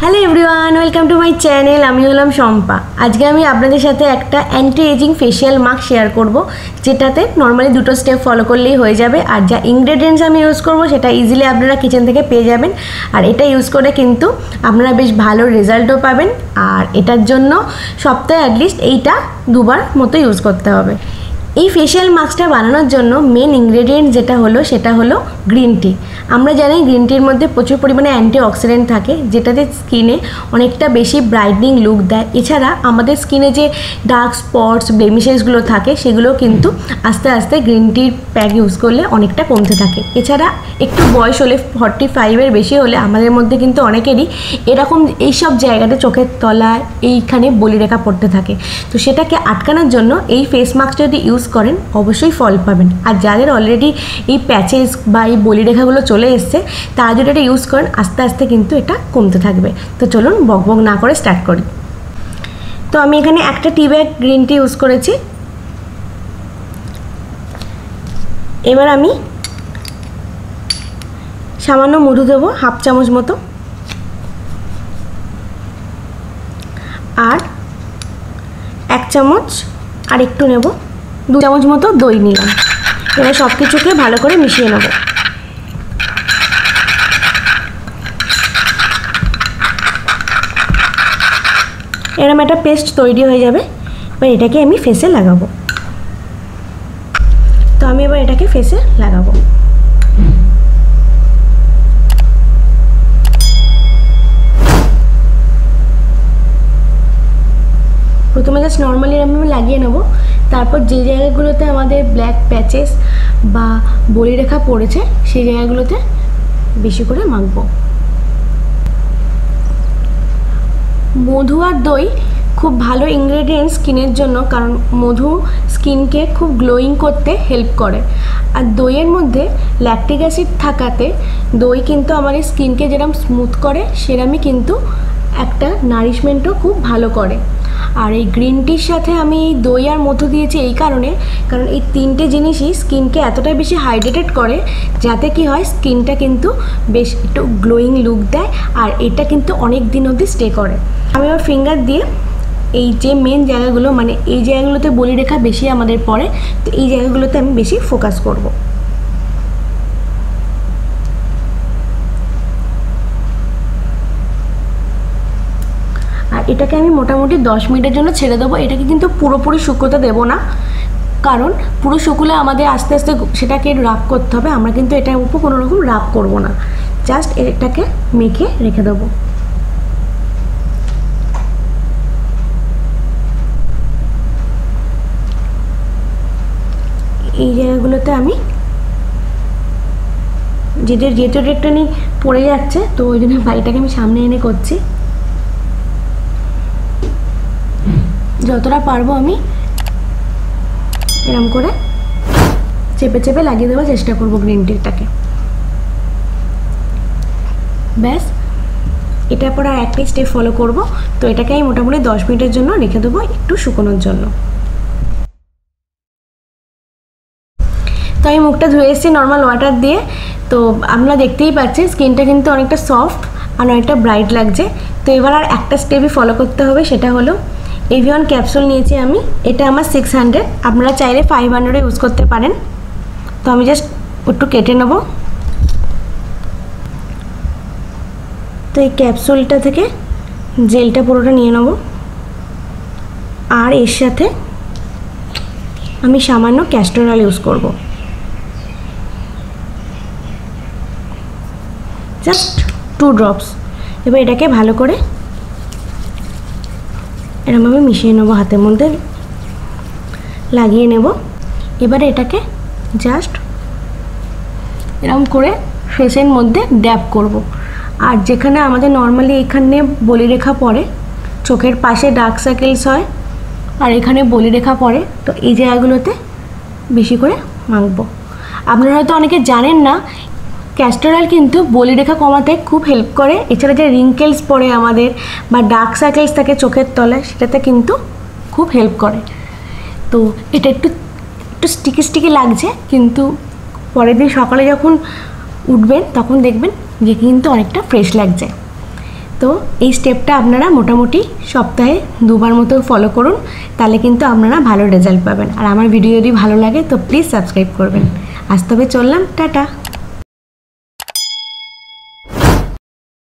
Hello everyone welcome to my channel আমি হলাম শম্পা। আজকে আমি আপনাদের সাথে একটা anti aging facial mask share করব, যেটাতে নর্মালি দুটো স্টেপ ফলো করলেই হয়ে যাবে। আর যা ইনগ্রেডিয়েন্টস আমি ইউজ করব, সেটা ইজিলি আপনারা কিচেন থেকে পেয়ে যাবেন। আর এটা ইউজ করে কিন্তু আপনারা বেশ ভালো রেজাল্টও পাবেন। আর এটার জন্য সপ্তাহে অ্যাটলিস্ট এইটা দুবার মতো ইউজ করতে হবে। এই ফেশিয়াল মাস্কটা বানানোর জন্য মেন ইনগ্রেডিয়েন্ট যেটা হলো, সেটা হলো গ্রিন টি আমরা জানি গ্রিন টির মধ্যে প্রচুর পরিমাণে অ্যান্টি অক্সিডেন্ট থাকে, যেটাতে স্কিনে অনেকটা বেশি ব্রাইটনিং লুক দেয়। এছাড়া আমাদের স্কিনে যে ডার্ক স্পটস ব্লেমিশেসগুলো থাকে, সেগুলো কিন্তু আস্তে আস্তে গ্রিন টির প্যাক ইউজ করলে অনেকটা কমতে থাকে। এছাড়া একটু বয়স হলে ফর্টি ফাইভের বেশি হলে আমাদের মধ্যে কিন্তু অনেকেরই এরকম এইসব জায়গাতে চোখের তলায় এইখানে বলিরেখা পড়তে থাকে। তো সেটাকে আটকানোর জন্য এই ফেস মাস্কটা যদি ইউজ করেন, অবশ্যই ফল পাবেন। আর যাদের অলরেডি এই প্যাচেস বা এই বলিরেখাগুলো চলে এসছে। তারা যদি এটা ইউজ করেন, আস্তে আস্তে কিন্তু এটা কমতে থাকবে। তো চলুন বক বক না করে স্টার্ট করি। তো আমি এখানে একটা tea bag green tea use করেছি। এবার আমি সামান্য মধু দেবো, হাফ চামচ মতো। আর এক চামচ আর একটু নেব। দু চামচ মতো দই নিলাম। এবার সব কিছুকে ভালো করে মিশিয়ে নেব। এরম একটা পেস্ট তৈরি হয়ে যাবে। এবার এটাকে আমি ফেসে লাগাবো। তো আমি এবার এটাকে ফেসে লাগাবো। প্রথমে জাস্ট নর্মালি আমি লাগিয়ে নেব। তারপর যে জায়গাগুলোতে আমাদের ব্ল্যাক প্যাচেস বা বলিরেখা পড়েছে, সেই জায়গাগুলোতে বেশি করে মাখবো। মধু আর দই খুব ভালো ইনগ্রেডিয়েন্টস স্কিনের জন্য, কারণ মধু স্কিনকে খুব গ্লোয়িং করতে হেল্প করে। আর দইয়ের মধ্যে ল্যাকটিক অ্যাসিড থাকাতে দই কিন্তু আমাদের স্কিনকে যেরকম স্মুথ করে, সেরমই কিন্তু একটা নারিশমেন্টও খুব ভালো করে। আর এই গ্রিন টির সাথে আমি দই আর মধু দিয়েছি এই কারণে, কারণ এই তিনটে জিনিসই স্কিনকে এতটাই বেশি হাইড্রেটেড করে যাতে কি হয় স্কিনটা কিন্তু বেশ একটু গ্লোয়িং লুক দেয় আর এটা কিন্তু অনেক দিন অবধি স্টে করে। আমি আমার ফিঙ্গার দিয়ে এই যে মেন জায়গাগুলো মানে এই জায়গাগুলোতে বলি রেখা বেশি আমাদের পড়ে তো এই জায়গাগুলোতে আমি বেশি ফোকাস করব। এটাকে আমি মোটামুটি দশ মিনিটের জন্য ছেড়ে দেবো। এটাকে কিন্তু পুরোপুরি শুকোতে দেবো না। কারণ পুরো শুকুলে আমাদের আস্তে আস্তে সেটাকে রাপ করতে হবে। আমরা কিন্তু এটার উপর কোনো রকম রাপ করব না। জাস্ট এটাকে মেখে রেখে দেবো। এই জায়গাগুলোতে আমি যেটা যেহেতু একটুখানি পড়ে যাচ্ছে, তো ওই জন্য বাড়িটাকে আমি সামনে এনে করছি। যতটা পারব আমি এরম করে চেপে চেপে লাগিয়ে দেওয়ার চেষ্টা করব গ্রিন টিটাকে ব্যাস, এটার পর আর একটাই স্টেপ ফলো করব। তো এটাকে আমি মোটামুটি দশ মিনিটের জন্য রেখে দেবো একটু শুকোনোর জন্য। তো আমি মুখটা ধুয়ে এসেছি নর্মাল ওয়াটার দিয়ে। তো আপনারা দেখতেই পাচ্ছেন স্কিনটা কিন্তু অনেকটা সফট আর অনেকটা ব্রাইট লাগছে। তো এবার আর একটা স্টেপই ফলো করতে হবে, সেটা হলো এভিয়ন ক্যাপসুল নিয়েছি আমি। এটা আমার সিক্স হান্ড্রেড আপনারা চাইলে ফাইভ হান্ড্রেডে ইউজ করতে পারেন। তো আমি জাস্ট একটু কেটে নেব। তো এই ক্যাপসুলটা থেকে জেলটা পুরোটা নিয়ে নেব। আর এর সাথে আমি সামান্য ক্যাস্টর অয়েল ইউজ করব। জাস্ট টু ড্রপস এবার এটাকে ভালো করে এরমভাবে মিশিয়ে নেব হাতের মধ্যে। লাগিয়ে নেব। এবারে এটাকে জাস্ট এরকম করে ফেসের মধ্যে ড্যাপ করব। আর যেখানে আমাদের নর্মালি এখানে বলিরেখা পড়ে, চোখের পাশে ডার্ক সার্কেলস হয়, আর এখানে বলিরেখা পড়ে, তো এই জায়গাগুলোতে বেশি করে মাখবো। আপনারা হয়তো অনেকে জানেন না ক্যাস্টর অয়েল কিন্তু বলিরেখা কমাতে খুব হেল্প করে। এছাড়া যে রিঙ্কেলস পড়ে আমাদের বা ডার্ক সার্কেলস থাকে চোখের তলায়, সেটাতে কিন্তু খুব হেল্প করে। তো এটা একটু একটু স্টিকি স্টিকি লাগছে, কিন্তু পরের দিন সকালে যখন উঠবেন, তখন দেখবেন যে কিন্তু অনেকটা ফ্রেশ লাগছে। তো এই স্টেপটা আপনারা মোটামুটি সপ্তাহে দুবার মতো ফলো করুন, তাহলে কিন্তু আপনারা ভালো রেজাল্ট পাবেন। আর আমার ভিডিও যদি ভালো লাগে, তো প্লিজ সাবস্ক্রাইব করবেন। আজ তবে চললাম, টাটা।